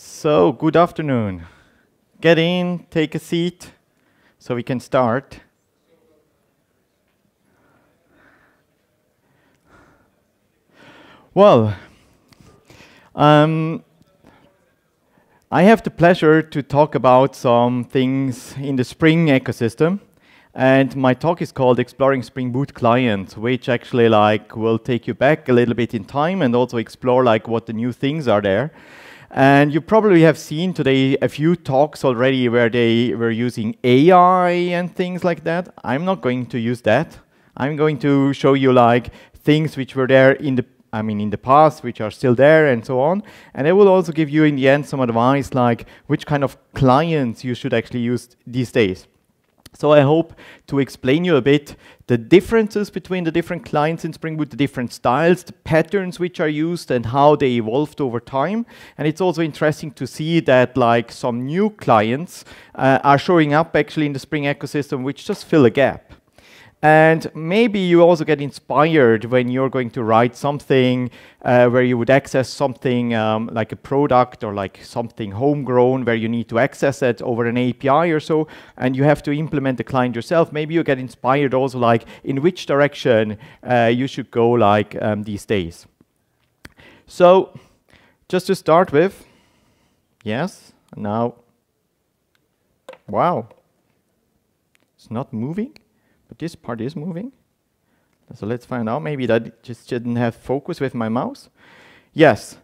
So, good afternoon. Get in, take a seat, so we can start. Well, um, I have the pleasure to talk about some things in the Spring ecosystem. And my talk is called Exploring Spring Boot Client, which actually like will take you back a little bit in time and also explore like what the new things are there. And you probably have seen today a few talks already where they were using AI and things like that. I'm not going to use that. I'm going to show you like things which were there in the I mean, in the past, which are still there and so on. And I will also give you in the end some advice like which kind of clients you should actually use these days. So I hope to explain you a bit the differences between the different clients in Spring Boot, the different styles, the patterns which are used and how they evolved over time. And it's also interesting to see that like some new clients uh, are showing up actually in the Spring ecosystem which just fill a gap. And maybe you also get inspired when you're going to write something uh, where you would access something um, like a product or like something homegrown where you need to access it over an API or so, and you have to implement the client yourself. Maybe you get inspired also like in which direction uh, you should go like um, these days. So just to start with, yes, now, wow, it's not moving? This part is moving. So let's find out. Maybe that just didn't have focus with my mouse. Yes.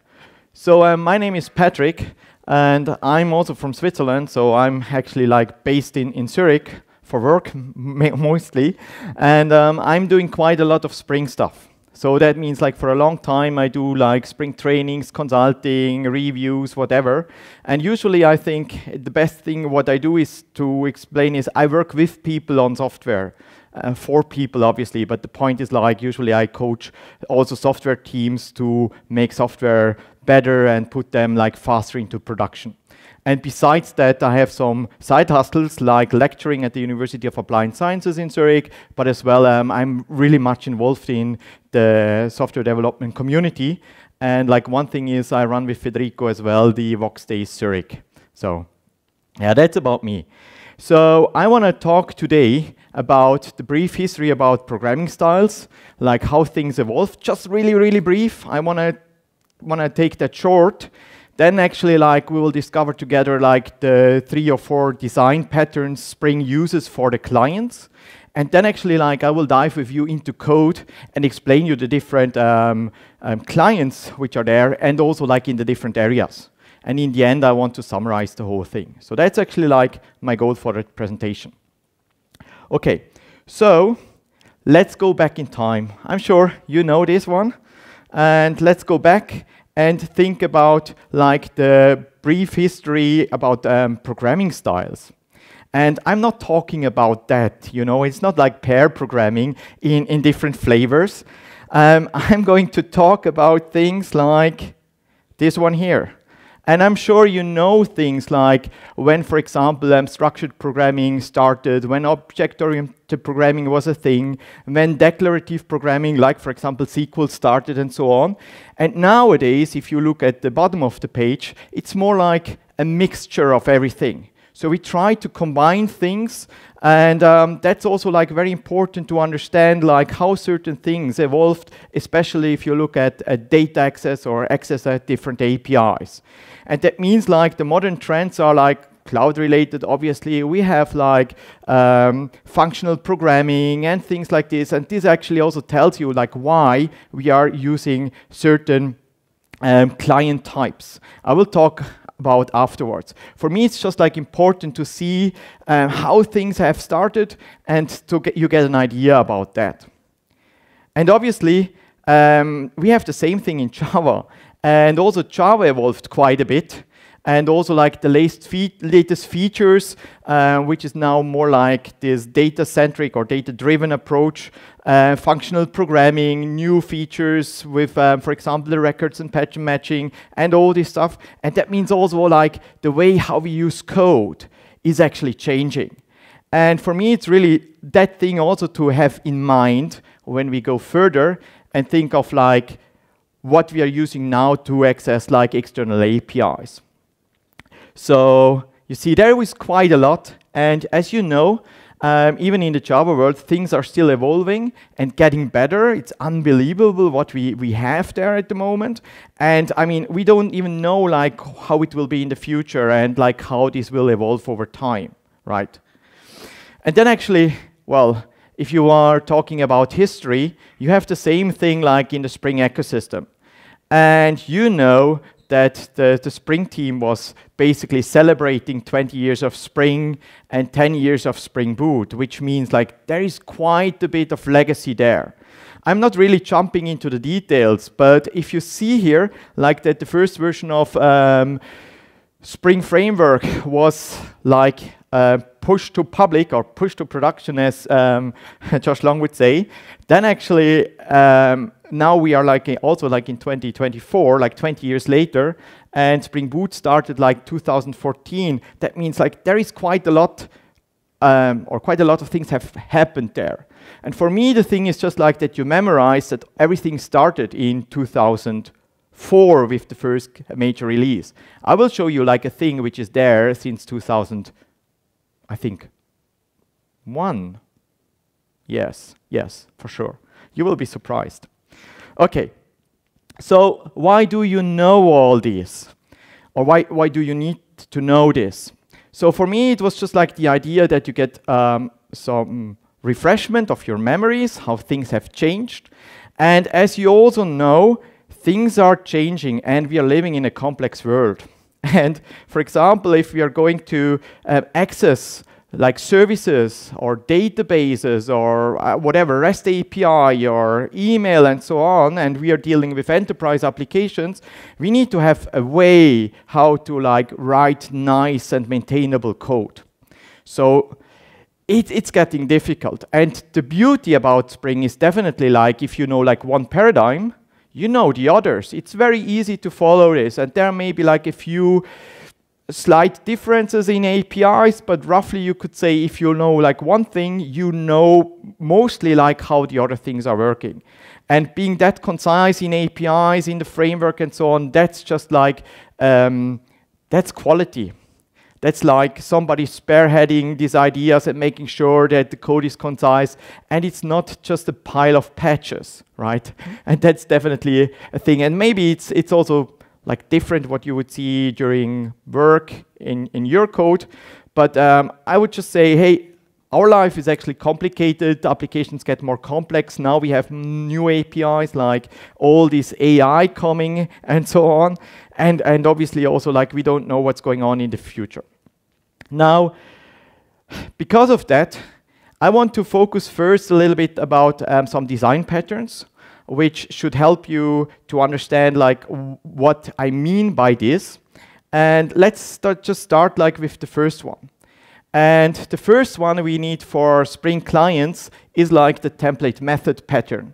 So uh, my name is Patrick, and I'm also from Switzerland. So I'm actually like based in, in Zurich for work mostly, and um, I'm doing quite a lot of Spring stuff. So that means like for a long time I do like spring trainings, consulting, reviews, whatever. And usually I think the best thing what I do is to explain is I work with people on software. Uh, for people obviously, but the point is like usually I coach also software teams to make software better and put them like faster into production. And besides that, I have some side hustles like lecturing at the University of Applied Sciences in Zurich, but as well, um, I'm really much involved in the software development community. And like one thing is I run with Federico as well, the Voxxed Days Zurich. So yeah, that's about me. So I want to talk today about the brief history about programming styles, like how things evolved. Just really, really brief. I want to want to take that short then actually like we will discover together like the three or four design patterns Spring uses for the clients. And then actually like I will dive with you into code and explain you the different um, um, clients which are there and also like in the different areas. And in the end, I want to summarize the whole thing. So that's actually like my goal for the presentation. Okay, so let's go back in time. I'm sure you know this one. And let's go back and think about like the brief history about um, programming styles. And I'm not talking about that, you know, it's not like pair programming in, in different flavors. Um, I'm going to talk about things like this one here. And I'm sure you know things like when, for example, um, structured programming started, when object-oriented programming was a thing, when declarative programming, like, for example, SQL started and so on. And nowadays, if you look at the bottom of the page, it's more like a mixture of everything. So we try to combine things and um, that's also like very important to understand like how certain things evolved, especially if you look at, at data access or access at different APIs. And that means like the modern trends are like cloud related obviously. We have like um, functional programming and things like this. And this actually also tells you like why we are using certain um, client types. I will talk about afterwards. For me it's just like important to see um, how things have started and to get you get an idea about that. And obviously um, we have the same thing in java and also Java evolved quite a bit. And also like the latest, fe latest features, uh, which is now more like this data-centric or data-driven approach, uh, functional programming, new features with, um, for example, the records and pattern matching, and all this stuff. And that means also like the way how we use code is actually changing. And for me, it's really that thing also to have in mind when we go further and think of like what we are using now to access like external APIs. So you see, there is quite a lot. And as you know, um, even in the Java world, things are still evolving and getting better. It's unbelievable what we, we have there at the moment. And I mean, we don't even know like how it will be in the future and like how this will evolve over time, right? And then actually, well, if you are talking about history, you have the same thing like in the Spring ecosystem. And you know that the, the Spring team was basically celebrating 20 years of Spring and 10 years of Spring Boot, which means like there is quite a bit of legacy there. I'm not really jumping into the details, but if you see here, like that the first version of um, Spring Framework was like uh, pushed to public or pushed to production, as um, Josh Long would say, then actually um, now we are like also like in 2024, like 20 years later, and Spring Boot started like 2014. That means like there is quite a lot, um, or quite a lot of things have happened there. And for me, the thing is just like that you memorize that everything started in 2004 with the first major release. I will show you like a thing which is there since 2000, I think, one. Yes, yes, for sure. You will be surprised. Okay, so why do you know all this? Or why, why do you need to know this? So for me, it was just like the idea that you get um, some refreshment of your memories, how things have changed. And as you also know, things are changing and we are living in a complex world. And for example, if we are going to uh, access like services or databases or uh, whatever, REST API or email and so on, and we are dealing with enterprise applications, we need to have a way how to like write nice and maintainable code. So it, it's getting difficult. And the beauty about Spring is definitely like if you know like one paradigm, you know the others. It's very easy to follow this. And there may be like a few slight differences in APIs, but roughly you could say if you know like one thing, you know mostly like how the other things are working. And being that concise in APIs, in the framework and so on, that's just like, um, that's quality. That's like somebody spearheading these ideas and making sure that the code is concise and it's not just a pile of patches, right? And that's definitely a thing. And maybe it's, it's also like different what you would see during work in, in your code. But um, I would just say, hey, our life is actually complicated. Applications get more complex. Now we have new APIs like all this AI coming and so on. And, and obviously also like we don't know what's going on in the future. Now, because of that, I want to focus first a little bit about um, some design patterns which should help you to understand like what I mean by this. And let's start, just start like with the first one. And the first one we need for Spring clients is like the template method pattern.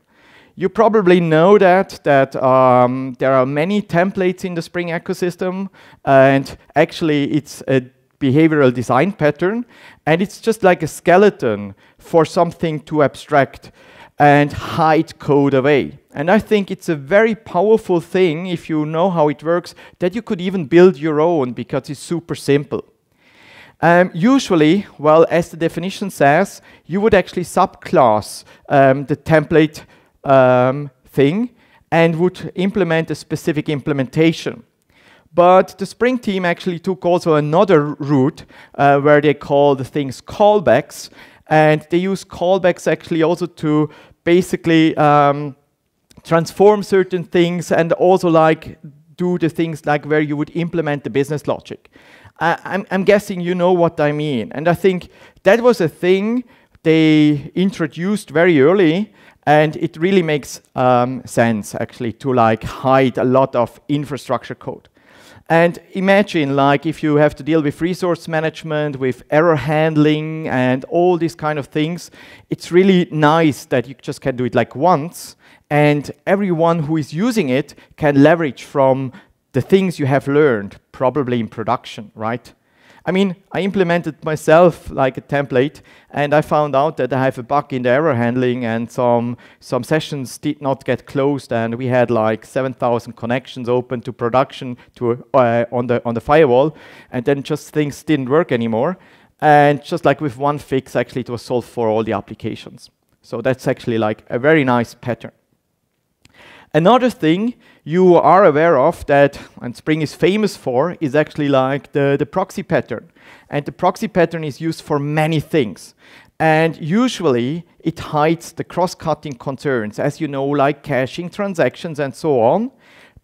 You probably know that, that um, there are many templates in the Spring ecosystem, and actually it's a behavioral design pattern, and it's just like a skeleton for something to abstract and hide code away. And I think it's a very powerful thing if you know how it works that you could even build your own because it's super simple. Um, usually, well, as the definition says, you would actually subclass um, the template um, thing and would implement a specific implementation. But the Spring team actually took also another route uh, where they call the things callbacks, and they use callbacks actually also to basically um, transform certain things and also like do the things like where you would implement the business logic. I, I'm, I'm guessing you know what I mean. And I think that was a thing they introduced very early and it really makes um, sense actually to like hide a lot of infrastructure code. And imagine like if you have to deal with resource management, with error handling and all these kind of things, it's really nice that you just can do it like once and everyone who is using it can leverage from the things you have learned, probably in production, right? I mean, I implemented myself like a template, and I found out that I have a bug in the error handling, and some some sessions did not get closed, and we had like 7,000 connections open to production to uh, on the on the firewall, and then just things didn't work anymore, and just like with one fix, actually it was solved for all the applications. So that's actually like a very nice pattern. Another thing you are aware of that, and Spring is famous for, is actually like the, the proxy pattern. And the proxy pattern is used for many things. And usually it hides the cross-cutting concerns, as you know, like caching transactions and so on.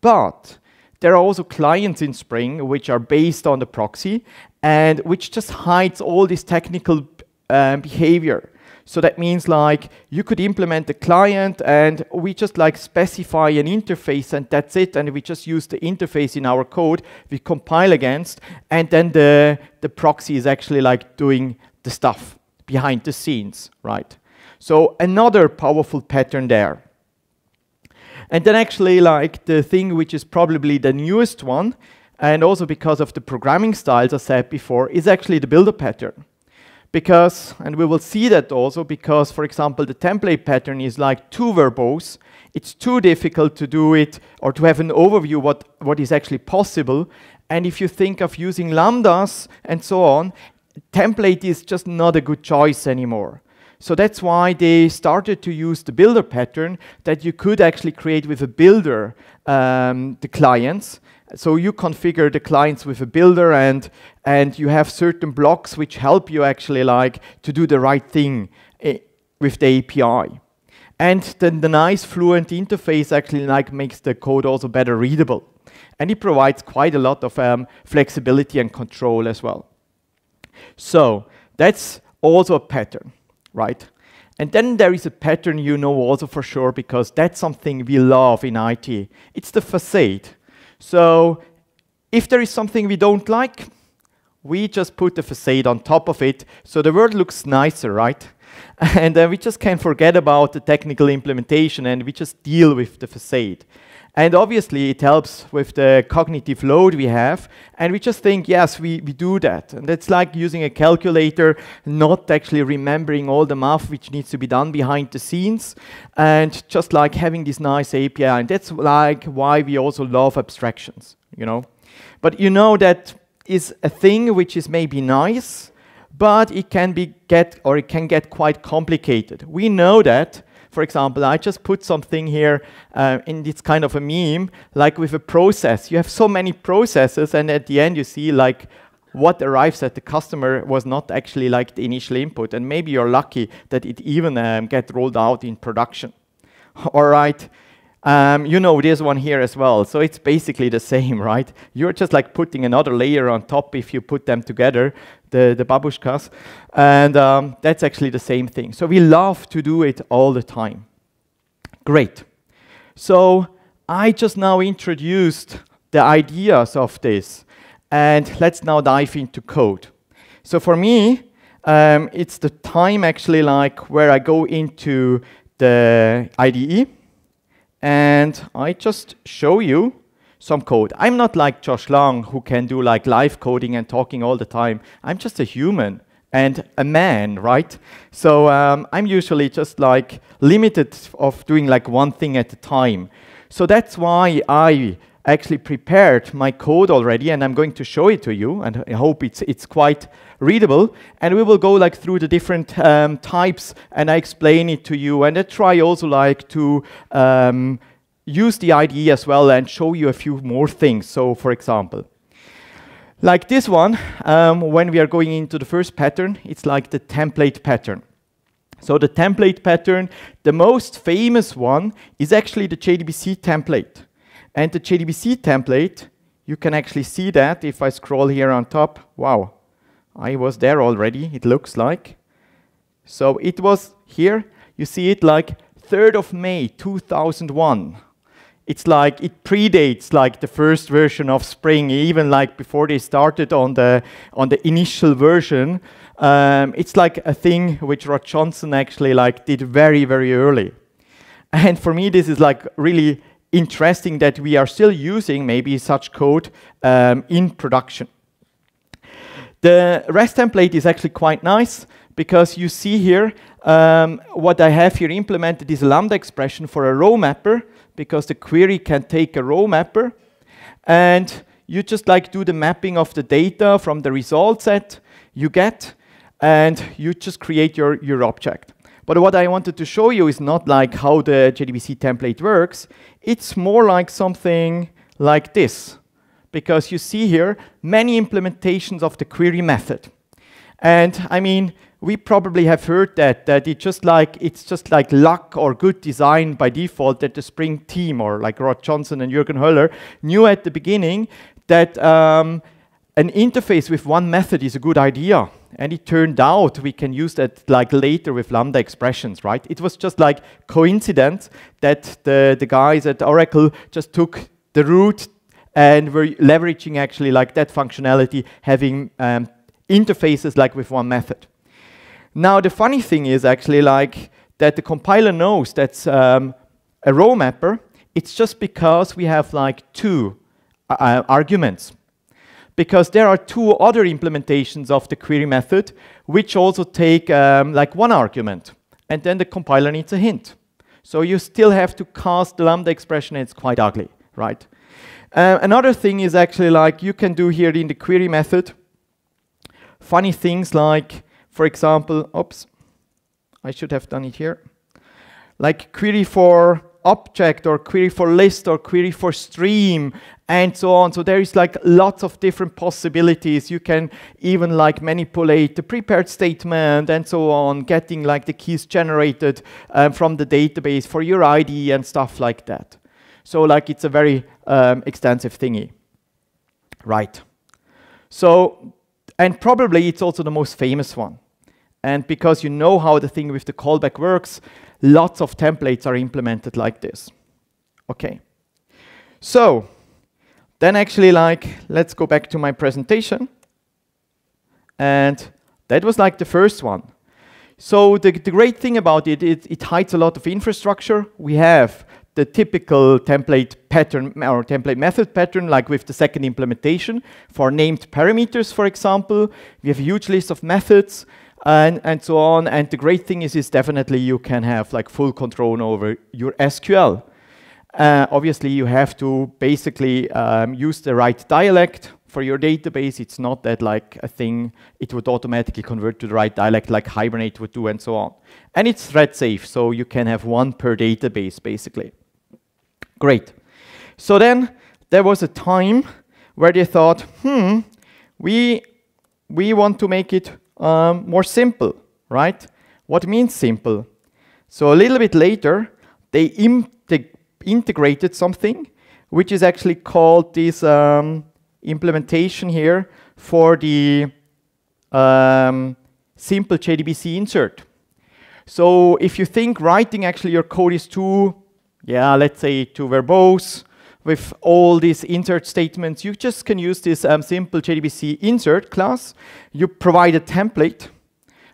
But there are also clients in Spring which are based on the proxy and which just hides all this technical um, behavior. So that means like you could implement the client and we just like specify an interface and that's it. And we just use the interface in our code we compile against. And then the, the proxy is actually like doing the stuff behind the scenes, right? So another powerful pattern there. And then actually like the thing which is probably the newest one, and also because of the programming styles I said before, is actually the builder pattern because, and we will see that also because, for example, the template pattern is like too verbose. It's too difficult to do it or to have an overview what, what is actually possible. And if you think of using lambdas and so on, template is just not a good choice anymore. So that's why they started to use the builder pattern that you could actually create with a builder um, the clients so you configure the clients with a builder and, and you have certain blocks which help you actually like to do the right thing eh, with the API. And then the nice fluent interface actually like makes the code also better readable. And it provides quite a lot of um, flexibility and control as well. So that's also a pattern, right? And then there is a pattern you know also for sure because that's something we love in IT. It's the facade. So if there is something we don't like, we just put the facade on top of it so the world looks nicer, right? and uh, we just can forget about the technical implementation and we just deal with the facade. And obviously it helps with the cognitive load we have. And we just think, yes, we, we do that. And it's like using a calculator, not actually remembering all the math which needs to be done behind the scenes. And just like having this nice API. And that's like why we also love abstractions, you know. But you know that is a thing which is maybe nice, but it can be get or it can get quite complicated. We know that for example, I just put something here uh, in this kind of a meme, like with a process. You have so many processes, and at the end you see like what arrives at the customer was not actually like the initial input, and maybe you're lucky that it even um, get rolled out in production. All right. Um, you know this one here as well, so it's basically the same, right? You're just like putting another layer on top if you put them together, the, the babushkas. And um, that's actually the same thing. So we love to do it all the time. Great. So I just now introduced the ideas of this. And let's now dive into code. So for me, um, it's the time actually like where I go into the IDE and I just show you some code. I'm not like Josh Long who can do like live coding and talking all the time. I'm just a human and a man, right? So um, I'm usually just like limited of doing like one thing at a time. So that's why I actually prepared my code already and I'm going to show it to you and I hope it's, it's quite readable. And we will go like through the different um, types and I explain it to you and I try also like to um, use the IDE as well and show you a few more things. So for example, like this one, um, when we are going into the first pattern, it's like the template pattern. So the template pattern, the most famous one is actually the JDBC template. And the JDBC template, you can actually see that if I scroll here on top. Wow, I was there already, it looks like. So it was here, you see it like 3rd of May 2001 it's like it predates like the first version of Spring, even like before they started on the on the initial version. Um, it's like a thing which Rod Johnson actually like did very very early, and for me this is like really interesting that we are still using maybe such code um, in production. The REST template is actually quite nice because you see here um, what I have here implemented is a lambda expression for a row mapper because the query can take a row mapper and you just like do the mapping of the data from the result set you get and you just create your, your object. But what I wanted to show you is not like how the JDBC template works. It's more like something like this because you see here many implementations of the query method. And I mean, we probably have heard that, that it just like, it's just like luck or good design by default that the Spring team or like Rod Johnson and Jürgen Höller knew at the beginning that um, an interface with one method is a good idea. And it turned out we can use that like later with Lambda expressions, right? It was just like coincidence that the, the guys at Oracle just took the root and were leveraging actually like that functionality, having um, interfaces like with one method. Now the funny thing is actually like that the compiler knows that's um, a row mapper. It's just because we have like two uh, arguments. Because there are two other implementations of the query method which also take um, like one argument. And then the compiler needs a hint. So you still have to cast the lambda expression and it's quite ugly, right? Uh, another thing is actually like you can do here in the query method funny things like, for example, oops, I should have done it here, like query for object or query for list or query for stream and so on. So there is like lots of different possibilities. You can even like manipulate the prepared statement and so on, getting like the keys generated um, from the database for your ID and stuff like that. So like it's a very um, extensive thingy. Right. So, and probably it's also the most famous one. And because you know how the thing with the callback works, lots of templates are implemented like this. Okay. So, then actually like, let's go back to my presentation. And that was like the first one. So the, the great thing about it, it, it hides a lot of infrastructure. We have the typical template pattern or template method pattern, like with the second implementation for named parameters, for example. We have a huge list of methods and, and so on. And the great thing is, is definitely you can have like full control over your SQL. Uh, obviously, you have to basically um, use the right dialect for your database. It's not that like a thing, it would automatically convert to the right dialect like Hibernate would do and so on. And it's thread safe, so you can have one per database, basically. Great. So then there was a time where they thought, hmm, we, we want to make it um, more simple, right? What means simple? So a little bit later, they integrated something which is actually called this um, implementation here for the um, simple JDBC insert. So if you think writing actually your code is too yeah, let's say too verbose with all these insert statements, you just can use this um, simple JDBC insert class. You provide a template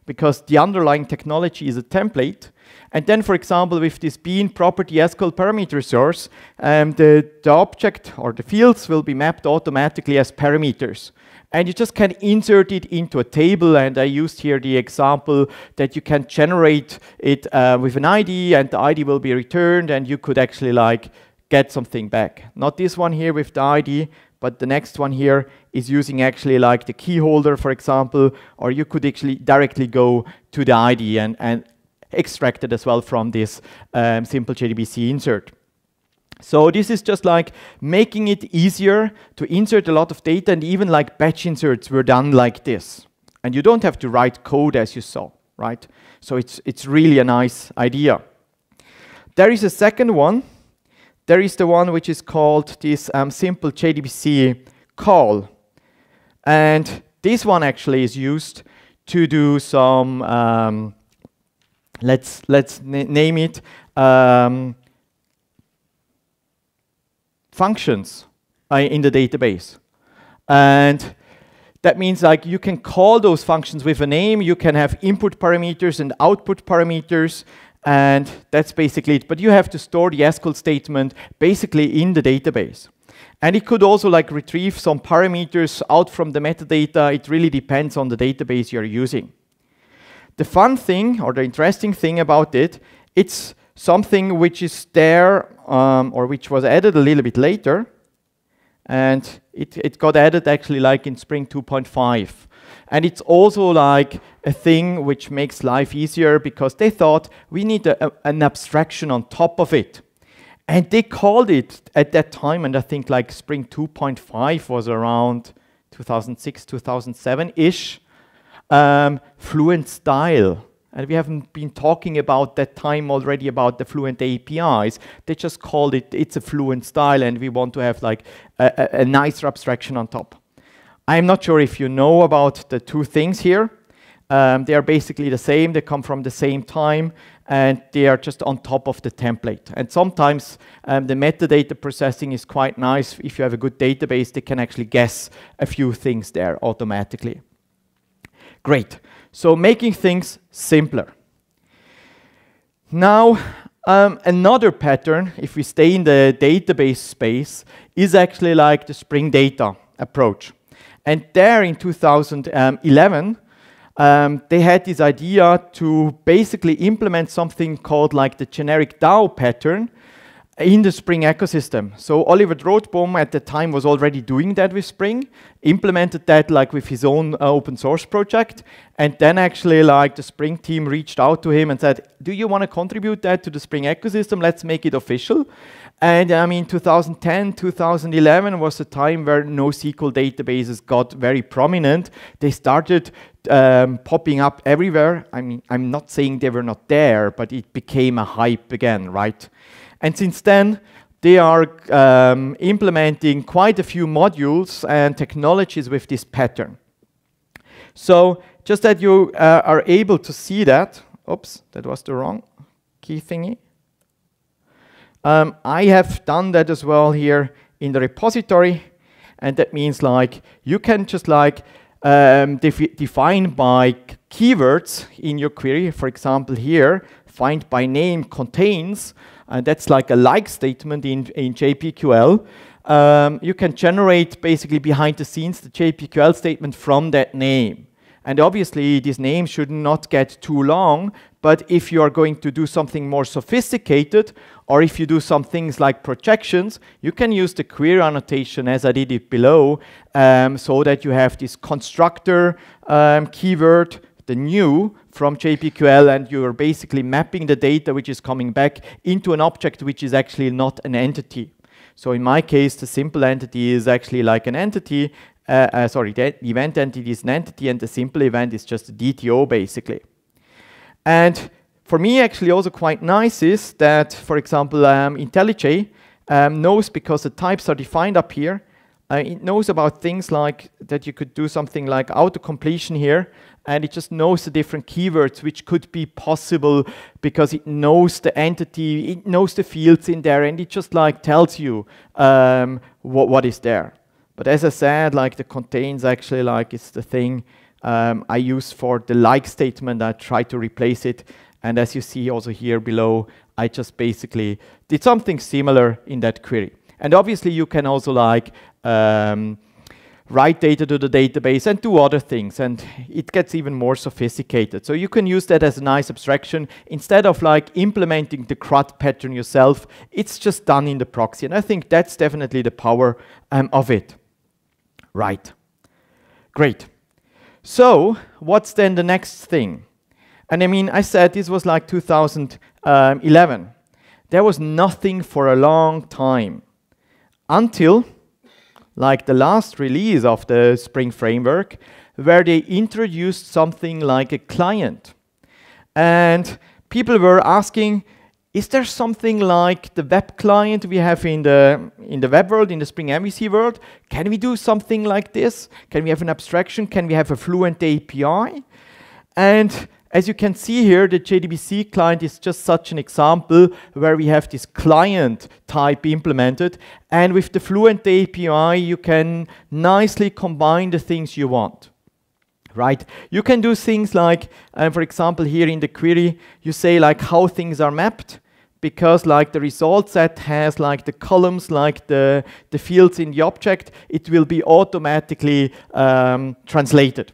because the underlying technology is a template. And then, for example, with this bean property SQL parameter source, um, the, the object or the fields will be mapped automatically as parameters and you just can insert it into a table. And I used here the example that you can generate it uh, with an ID, and the ID will be returned, and you could actually like get something back. Not this one here with the ID, but the next one here is using actually like the key holder, for example, or you could actually directly go to the ID and, and extract it as well from this um, simple JDBC insert. So this is just like making it easier to insert a lot of data and even like batch inserts were done like this. And you don't have to write code as you saw, right? So it's, it's really a nice idea. There is a second one. There is the one which is called this um, simple JDBC call. And this one actually is used to do some, um, let's, let's name it, um, functions uh, in the database. And that means like you can call those functions with a name, you can have input parameters and output parameters, and that's basically it. But you have to store the SQL statement basically in the database. And it could also like retrieve some parameters out from the metadata. It really depends on the database you're using. The fun thing or the interesting thing about it, it's something which is there um, or which was added a little bit later. And it, it got added actually like in Spring 2.5. And it's also like a thing which makes life easier because they thought we need a, a, an abstraction on top of it. And they called it at that time, and I think like Spring 2.5 was around 2006, 2007 ish, um, Fluent Style. And we haven't been talking about that time already about the Fluent APIs. They just called it, it's a Fluent Style, and we want to have like a, a, a nicer abstraction on top. I'm not sure if you know about the two things here. Um, they are basically the same, they come from the same time, and they are just on top of the template. And sometimes um, the metadata processing is quite nice. If you have a good database, they can actually guess a few things there automatically. Great. So making things simpler. Now, um, another pattern, if we stay in the database space, is actually like the Spring Data approach. And there in 2011, um, they had this idea to basically implement something called like the generic DAO pattern in the Spring ecosystem. So Oliver Drotbohm at the time was already doing that with Spring, implemented that like with his own uh, open source project, and then actually like the Spring team reached out to him and said, do you want to contribute that to the Spring ecosystem? Let's make it official. And I mean, 2010, 2011 was a time where NoSQL databases got very prominent. They started um, popping up everywhere. I mean, I'm not saying they were not there, but it became a hype again, right? And since then, they are um, implementing quite a few modules and technologies with this pattern. So just that you uh, are able to see that, oops, that was the wrong key thingy. Um, I have done that as well here in the repository, and that means like you can just like um, defined by keywords in your query. For example, here, find by name contains, and that's like a like statement in, in JPQL. Um, you can generate basically behind the scenes the JPQL statement from that name. And obviously, this name should not get too long, but if you are going to do something more sophisticated, or if you do some things like projections, you can use the query annotation as I did it below, um, so that you have this constructor um, keyword, the new, from JPQL, and you're basically mapping the data which is coming back into an object which is actually not an entity. So in my case, the simple entity is actually like an entity, uh, uh, sorry, the event entity is an entity and the simple event is just a DTO basically. And for me, actually also quite nice is that, for example, um, IntelliJ um, knows because the types are defined up here, uh, it knows about things like that you could do something like auto-completion here, and it just knows the different keywords which could be possible because it knows the entity, it knows the fields in there, and it just like tells you um, what, what is there. But as I said, like the contains actually like it's the thing um, I use for the like statement. I try to replace it. And as you see also here below, I just basically did something similar in that query. And obviously you can also like um, write data to the database and do other things. And it gets even more sophisticated. So you can use that as a nice abstraction. Instead of like implementing the CRUD pattern yourself, it's just done in the proxy. And I think that's definitely the power um, of it. Right. Great. So what's then the next thing? And I mean, I said this was like 2011. There was nothing for a long time until like the last release of the Spring Framework, where they introduced something like a client. And people were asking, is there something like the web client we have in the, in the web world, in the Spring MVC world? Can we do something like this? Can we have an abstraction? Can we have a Fluent API? And as you can see here, the JDBC client is just such an example where we have this client type implemented. And with the Fluent API, you can nicely combine the things you want right? You can do things like, uh, for example, here in the query, you say like how things are mapped because like the result set has like the columns, like the, the fields in the object, it will be automatically um, translated.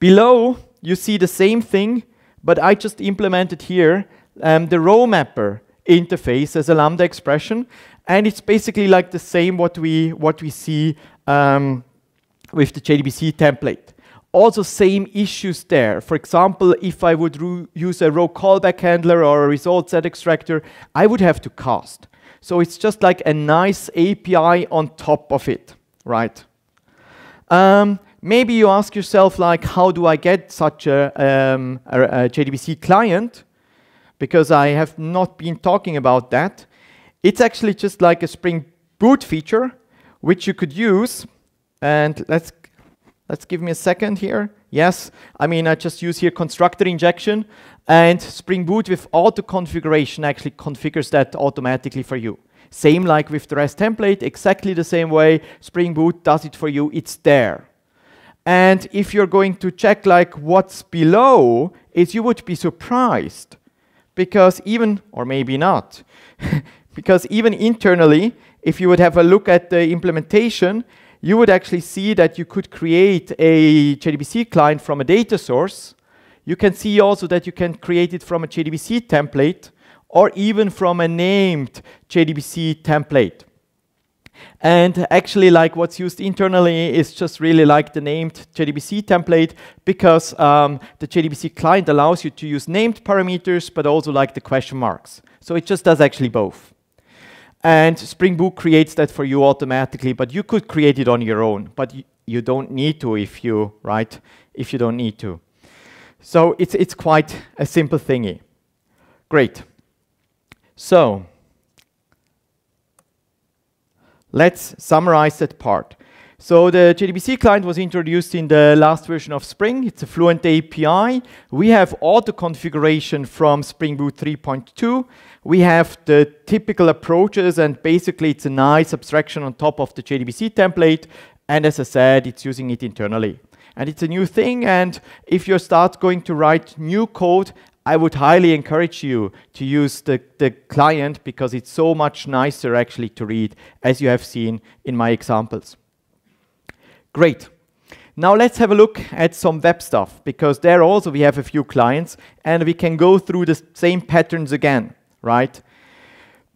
Below, you see the same thing, but I just implemented here um, the row mapper interface as a Lambda expression, and it's basically like the same what we, what we see um, with the JDBC template also same issues there. For example, if I would use a row callback handler or a result set extractor, I would have to cast. So it's just like a nice API on top of it, right? Um, maybe you ask yourself, like, how do I get such a, um, a, a JDBC client? Because I have not been talking about that. It's actually just like a Spring Boot feature, which you could use. And let's Let's give me a second here. Yes, I mean, I just use here constructor injection and Spring Boot with auto configuration actually configures that automatically for you. Same like with the REST template, exactly the same way Spring Boot does it for you, it's there. And if you're going to check like what's below, is you would be surprised because even, or maybe not, because even internally, if you would have a look at the implementation, you would actually see that you could create a JDBC client from a data source. You can see also that you can create it from a JDBC template or even from a named JDBC template. And actually, like what's used internally is just really like the named JDBC template because um, the JDBC client allows you to use named parameters, but also like the question marks. So it just does actually both. And Spring Boot creates that for you automatically, but you could create it on your own, but you don't need to if you, right, if you don't need to. So it's, it's quite a simple thingy. Great. So let's summarize that part. So the JDBC client was introduced in the last version of Spring. It's a Fluent API. We have auto configuration from Spring Boot 3.2. We have the typical approaches, and basically it's a nice abstraction on top of the JDBC template. And as I said, it's using it internally. And it's a new thing, and if you start going to write new code, I would highly encourage you to use the, the client because it's so much nicer actually to read, as you have seen in my examples. Great. Now let's have a look at some web stuff, because there also we have a few clients, and we can go through the same patterns again, right?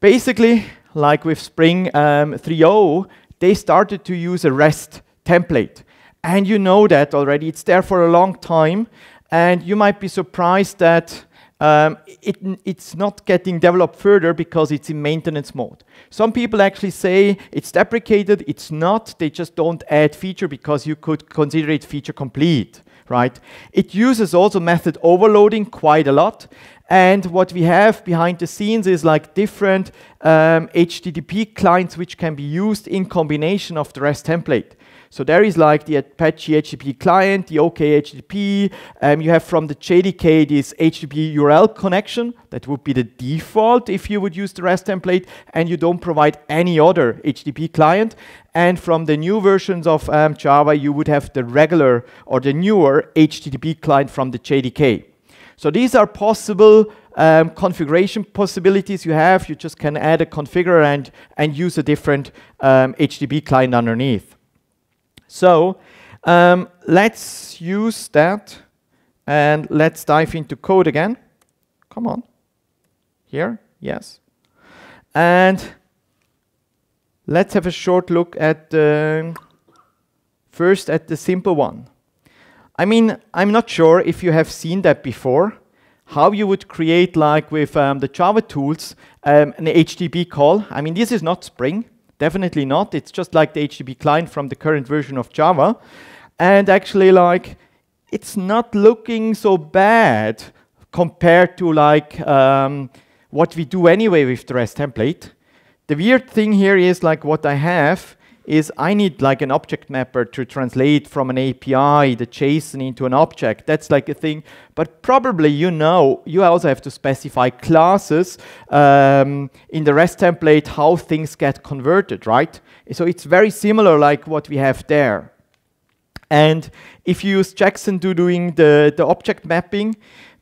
Basically, like with Spring um, 3.0, they started to use a REST template. And you know that already, it's there for a long time, and you might be surprised that um, it, it's not getting developed further because it's in maintenance mode. Some people actually say it's deprecated. It's not. They just don't add feature because you could consider it feature complete, right? It uses also method overloading quite a lot. And what we have behind the scenes is like different um, HTTP clients which can be used in combination of the REST template. So there is like the Apache HTTP client, the OK HTTP. Um, you have from the JDK this HTTP URL connection. That would be the default if you would use the REST template, and you don't provide any other HTTP client. And from the new versions of um, Java, you would have the regular or the newer HTTP client from the JDK. So these are possible um, configuration possibilities you have. You just can add a configurer and, and use a different um, HTTP client underneath. So um, let's use that and let's dive into code again. Come on. Here, yes. And let's have a short look at the, first at the simple one. I mean, I'm not sure if you have seen that before, how you would create, like with um, the Java tools, um, an HTTP call. I mean, this is not Spring. Definitely not. It's just like the HTTP client from the current version of Java. And actually, like, it's not looking so bad compared to like um, what we do anyway with the REST template. The weird thing here is like what I have is I need like an object mapper to translate from an API the JSON into an object. That's like a thing. But probably you know you also have to specify classes um, in the REST template how things get converted, right? So it's very similar like what we have there. And if you use Jackson to doing the, the object mapping,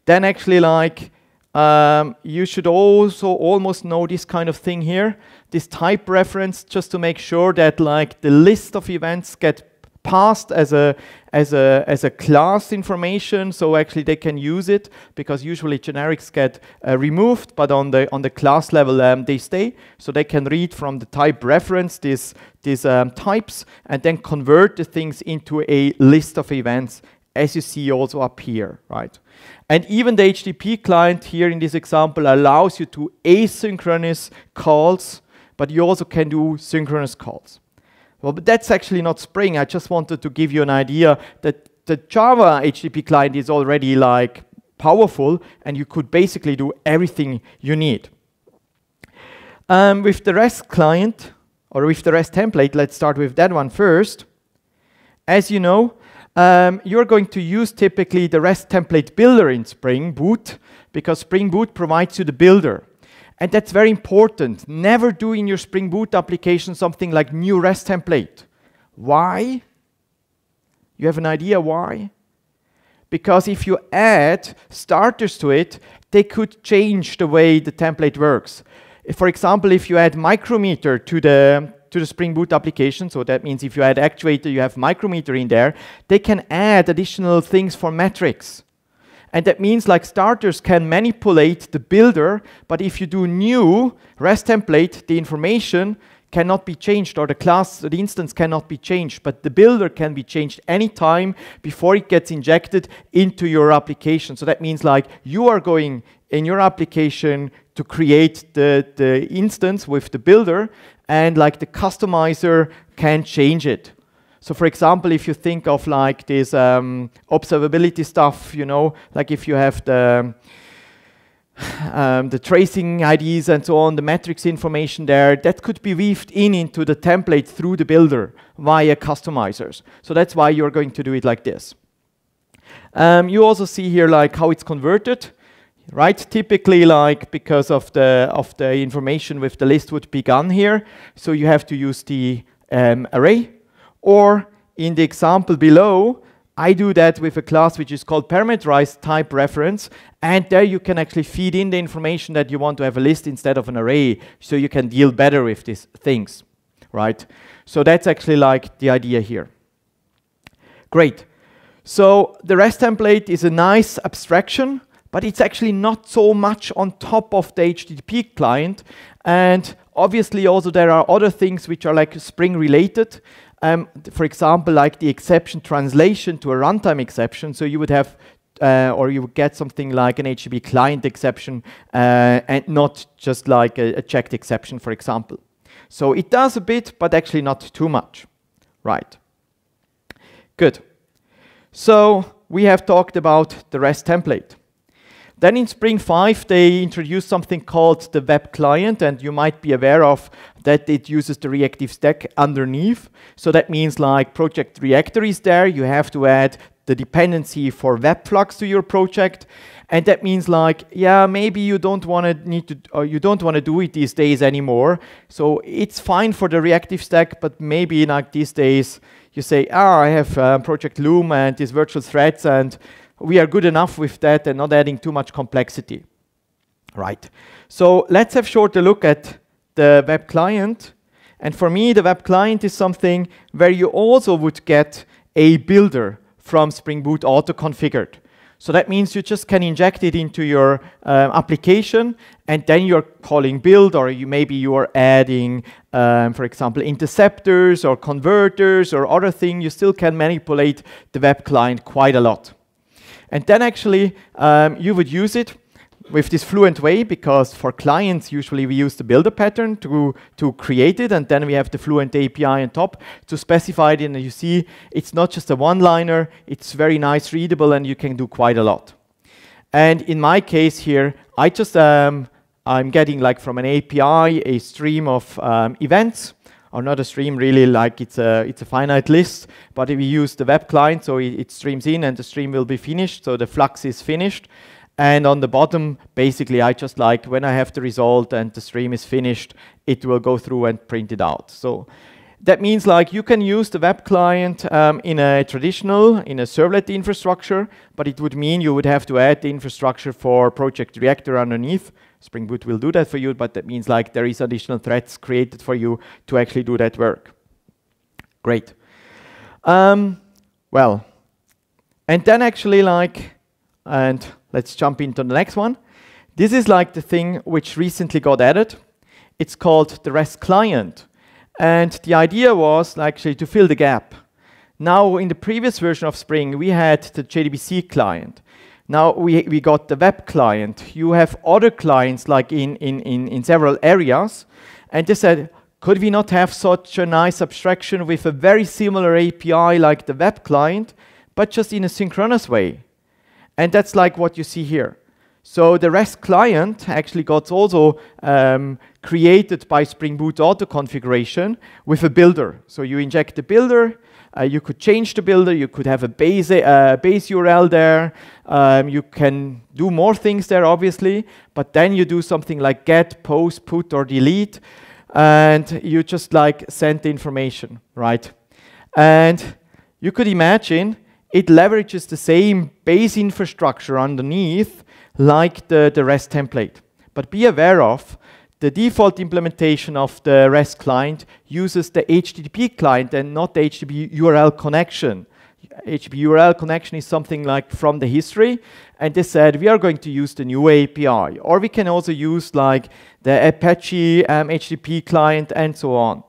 then actually like um, you should also almost know this kind of thing here, this type reference, just to make sure that like the list of events get passed as a as a as a class information so actually they can use it because usually generics get uh, removed but on the on the class level um, they stay. So they can read from the type reference these these um, types and then convert the things into a list of events as you see also up here right? And even the HTTP client here in this example allows you to asynchronous calls but you also can do synchronous calls well, but that's actually not Spring. I just wanted to give you an idea that the Java HTTP client is already like powerful and you could basically do everything you need. Um, with the REST client, or with the REST template, let's start with that one first. As you know, um, you're going to use typically the REST template builder in Spring Boot because Spring Boot provides you the builder. And that's very important. Never do in your Spring Boot application something like new REST template. Why? You have an idea why? Because if you add starters to it, they could change the way the template works. For example, if you add micrometer to the to the Spring Boot application, so that means if you add actuator, you have micrometer in there, they can add additional things for metrics. And that means like starters can manipulate the builder, but if you do new REST template, the information cannot be changed or the class, the instance cannot be changed, but the builder can be changed anytime before it gets injected into your application. So that means like you are going in your application to create the, the instance with the builder and like the customizer can change it. So for example, if you think of like this um, observability stuff, you know, like if you have the um, the tracing IDs and so on, the metrics information there, that could be weaved in into the template through the builder via customizers. So that's why you're going to do it like this. Um, you also see here like how it's converted, right? Typically like because of the, of the information with the list would be gone here. So you have to use the um, array or in the example below, I do that with a class which is called parameterized type reference. And there you can actually feed in the information that you want to have a list instead of an array. So you can deal better with these things, right? So that's actually like the idea here. Great. So the REST template is a nice abstraction, but it's actually not so much on top of the HTTP client. And obviously also there are other things which are like Spring related. Um, for example, like the exception translation to a runtime exception. So you would have, uh, or you would get something like an HTTP client exception uh, and not just like a, a checked exception, for example. So it does a bit, but actually not too much. Right. Good. So we have talked about the REST template. Then in Spring 5, they introduced something called the web client, and you might be aware of that it uses the reactive stack underneath. So that means like project reactor is there, you have to add the dependency for Webflux to your project. And that means like, yeah, maybe you don't want to need to, or you don't want to do it these days anymore. So it's fine for the reactive stack, but maybe like these days you say, ah, I have uh, Project Loom and these virtual threads and we are good enough with that and not adding too much complexity. Right. So let's have short a look at the web client. And for me, the web client is something where you also would get a builder from Spring Boot auto-configured. So that means you just can inject it into your um, application, and then you're calling build, or you maybe you are adding, um, for example, interceptors or converters or other thing. You still can manipulate the web client quite a lot. And then actually, um, you would use it with this fluent way because for clients, usually we use the builder pattern to, to create it. And then we have the fluent API on top to specify it. And you see, it's not just a one-liner. It's very nice readable, and you can do quite a lot. And in my case here, I just, um, I'm getting like from an API a stream of um, events or not a stream really like it's a, it's a finite list, but if we use the web client, so it, it streams in and the stream will be finished, so the flux is finished. And on the bottom, basically, I just like when I have the result and the stream is finished, it will go through and print it out. So that means like you can use the web client um, in a traditional, in a servlet infrastructure, but it would mean you would have to add the infrastructure for Project Reactor underneath. Spring Boot will do that for you, but that means like there is additional threads created for you to actually do that work. Great. Um, well, and then actually like, and let's jump into the next one. This is like the thing which recently got added. It's called the REST client. And the idea was actually to fill the gap. Now, in the previous version of Spring, we had the JDBC client. Now we, we got the web client. You have other clients like in, in, in, in several areas. And they said, could we not have such a nice abstraction with a very similar API like the web client, but just in a synchronous way? And that's like what you see here. So the REST client actually got also um, created by Spring Boot auto configuration with a builder. So you inject the builder, uh, you could change the builder, you could have a base, uh, base URL there, um, you can do more things there obviously, but then you do something like get, post, put or delete, and you just like send the information, right? And you could imagine it leverages the same base infrastructure underneath like the, the REST template. But be aware of the default implementation of the REST client uses the HTTP client and not the HTTP URL connection. HTTP URL connection is something like from the history, and they said we are going to use the new API, or we can also use like the Apache um, HTTP client and so on.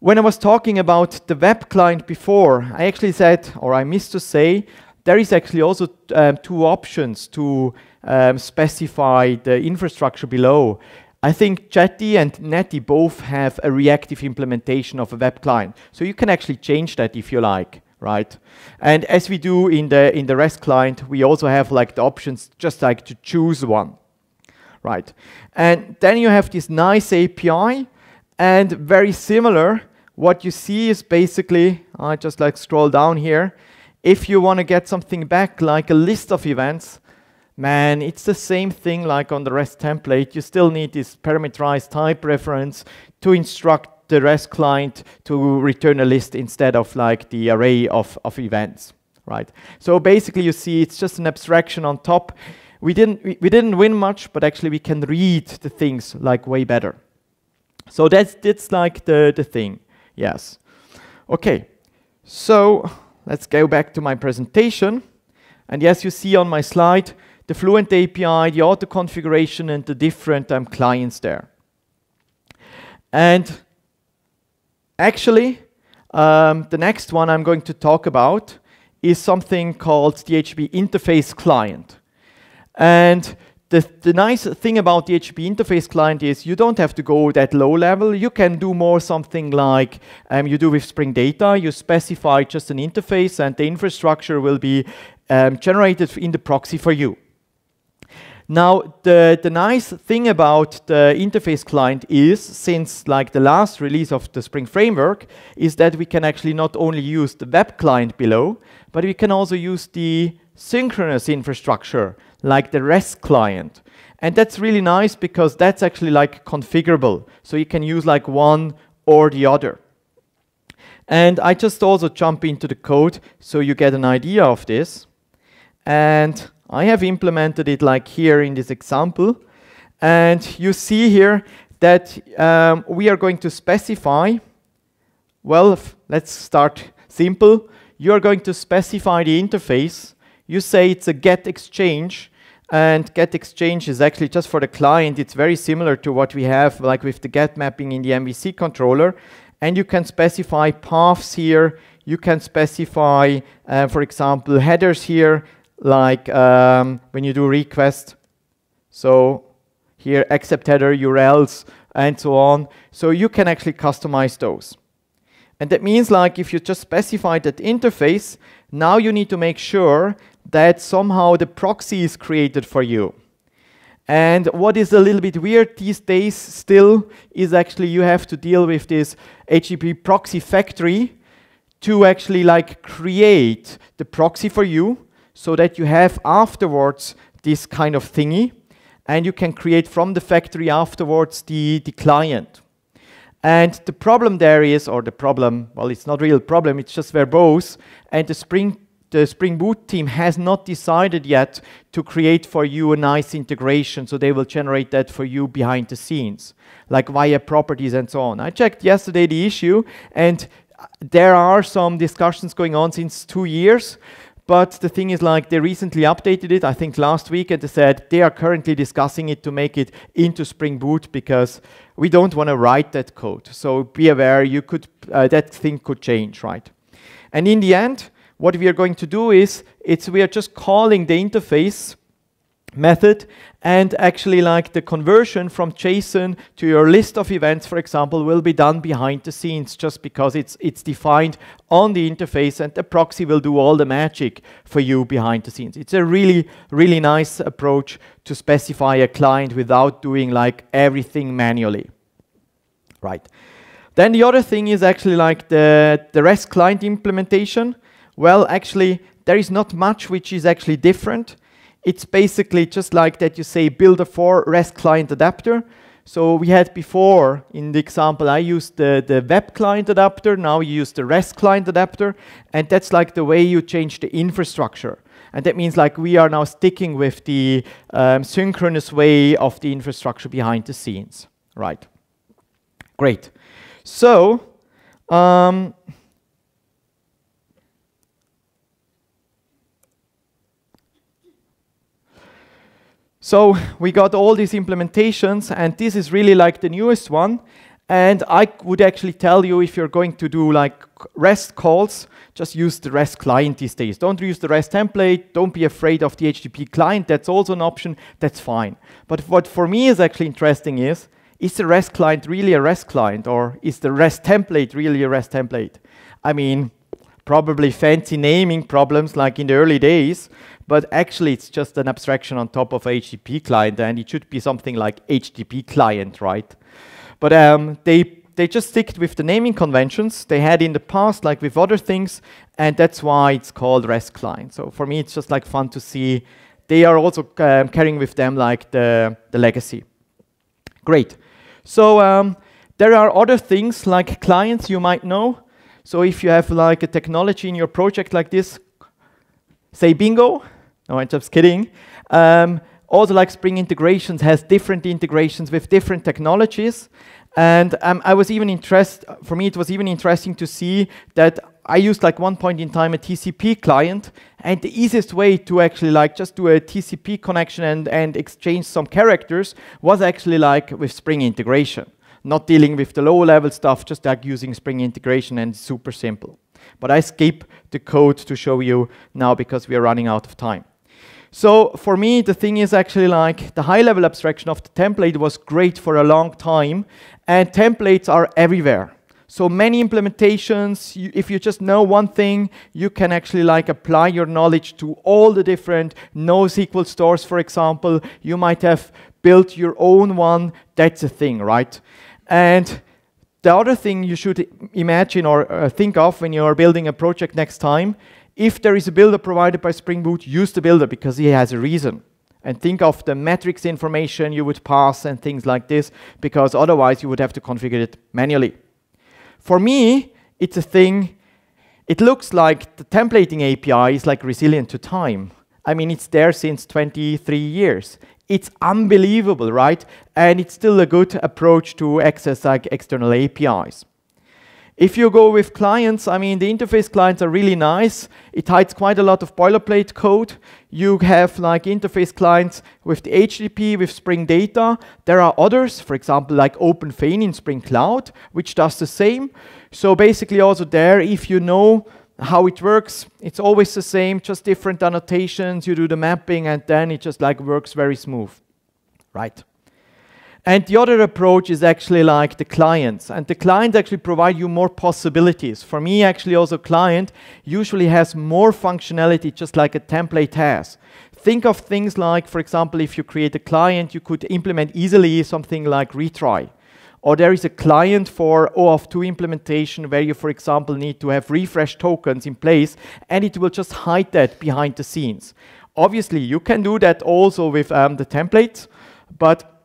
When I was talking about the web client before, I actually said, or I missed to say, there is actually also um, two options to um, specify the infrastructure below. I think Jetty and Netty both have a reactive implementation of a web client. So you can actually change that if you like, right? And as we do in the, in the REST client, we also have like the options just like to choose one, right? And then you have this nice API and very similar, what you see is basically, I just like scroll down here, if you want to get something back, like a list of events, man, it's the same thing like on the REST template. You still need this parameterized type reference to instruct the REST client to return a list instead of like the array of, of events, right? So basically you see it's just an abstraction on top. We didn't, we, we didn't win much, but actually we can read the things like way better. So that's, that's like the, the thing, yes. Okay, so let's go back to my presentation. And yes, you see on my slide the Fluent API, the auto configuration, and the different um, clients there. And actually, um, the next one I'm going to talk about is something called the HTTP interface client. And the, the nice thing about the HTTP interface client is you don't have to go that low level. You can do more something like um, you do with Spring Data. You specify just an interface and the infrastructure will be um, generated in the proxy for you. Now, the, the nice thing about the interface client is, since like the last release of the Spring Framework, is that we can actually not only use the web client below, but we can also use the synchronous infrastructure like the REST client. And that's really nice because that's actually like configurable. So you can use like one or the other. And I just also jump into the code so you get an idea of this. And I have implemented it like here in this example. And you see here that um, we are going to specify, well, let's start simple. You are going to specify the interface. You say it's a get exchange and get exchange is actually just for the client. It's very similar to what we have like with the get mapping in the MVC controller. And you can specify paths here. You can specify, uh, for example, headers here, like um, when you do request. So here, accept header, URLs, and so on. So you can actually customize those. And that means like if you just specify that interface, now you need to make sure that somehow the proxy is created for you. And what is a little bit weird these days still is actually you have to deal with this HTTP proxy factory to actually like create the proxy for you so that you have afterwards this kind of thingy and you can create from the factory afterwards the, the client. And the problem there is, or the problem, well, it's not real problem, it's just verbose. And the Spring, the Spring Boot team has not decided yet to create for you a nice integration. So they will generate that for you behind the scenes, like via properties and so on. I checked yesterday the issue, and there are some discussions going on since two years. But the thing is, like, they recently updated it, I think last week, and they said they are currently discussing it to make it into Spring Boot because we don't want to write that code. So be aware, you could uh, that thing could change, right? And in the end, what we are going to do is, it's we are just calling the interface method and actually like the conversion from JSON to your list of events, for example, will be done behind the scenes just because it's, it's defined on the interface and the proxy will do all the magic for you behind the scenes. It's a really, really nice approach to specify a client without doing like everything manually. Right. Then the other thing is actually like the, the REST client implementation. Well, actually, there is not much which is actually different it's basically just like that you say build a for REST client adapter. So we had before, in the example, I used the, the web client adapter, now you use the REST client adapter, and that's like the way you change the infrastructure. And that means like we are now sticking with the um, synchronous way of the infrastructure behind the scenes, right? Great. So, um, So we got all these implementations, and this is really like the newest one. And I would actually tell you if you're going to do like REST calls, just use the REST client these days. Don't use the REST template. Don't be afraid of the HTTP client. That's also an option. That's fine. But what for me is actually interesting is, is the REST client really a REST client? Or is the REST template really a REST template? I mean, probably fancy naming problems like in the early days, but actually it's just an abstraction on top of HTTP client, and it should be something like HTTP client, right? But um, they they just stick with the naming conventions they had in the past, like with other things, and that's why it's called REST client. So for me, it's just like fun to see they are also um, carrying with them like the, the legacy. Great. So um, there are other things like clients you might know. So if you have like a technology in your project like this, say bingo. No, I'm just kidding. Um, also, like Spring Integrations has different integrations with different technologies. And um, I was even interested, for me, it was even interesting to see that I used like one point in time a TCP client, and the easiest way to actually like just do a TCP connection and, and exchange some characters was actually like with Spring integration. Not dealing with the low level stuff, just like using Spring integration and super simple. But I skip the code to show you now because we are running out of time. So for me, the thing is actually like the high-level abstraction of the template was great for a long time, and templates are everywhere. So many implementations, you, if you just know one thing, you can actually like apply your knowledge to all the different NoSQL stores, for example. You might have built your own one. That's a thing, right? And the other thing you should imagine or uh, think of when you are building a project next time, if there is a builder provided by Spring Boot, use the builder because he has a reason. And think of the metrics information you would pass and things like this, because otherwise you would have to configure it manually. For me, it's a thing, it looks like the templating API is like resilient to time. I mean, it's there since 23 years. It's unbelievable, right? And it's still a good approach to access like external APIs. If you go with clients, I mean, the interface clients are really nice. It hides quite a lot of boilerplate code. You have like interface clients with the HTTP, with Spring Data. There are others, for example, like OpenFeign in Spring Cloud, which does the same. So basically also there, if you know how it works, it's always the same, just different annotations. You do the mapping and then it just like works very smooth, right? And the other approach is actually like the clients. And the clients actually provide you more possibilities. For me, actually, also client usually has more functionality just like a template has. Think of things like, for example, if you create a client, you could implement easily something like retry. Or there is a client for OAuth 2 implementation where you, for example, need to have refresh tokens in place, and it will just hide that behind the scenes. Obviously, you can do that also with um, the templates, but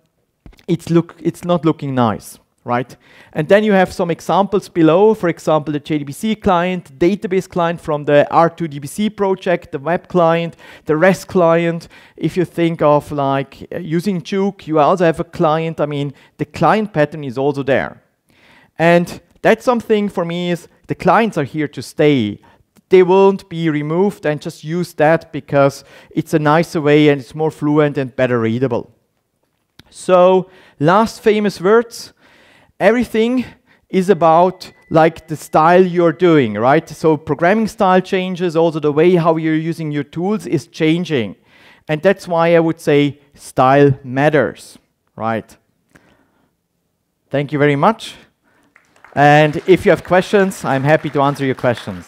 it's, look, it's not looking nice, right? And then you have some examples below, for example, the JDBC client, database client from the R2DBC project, the web client, the REST client. If you think of like uh, using jOOQ, you also have a client. I mean, the client pattern is also there. And that's something for me is the clients are here to stay. They won't be removed and just use that because it's a nicer way and it's more fluent and better readable. So last famous words, everything is about like the style you're doing, right? So programming style changes, also the way how you're using your tools is changing. And that's why I would say style matters, right? Thank you very much. And if you have questions, I'm happy to answer your questions.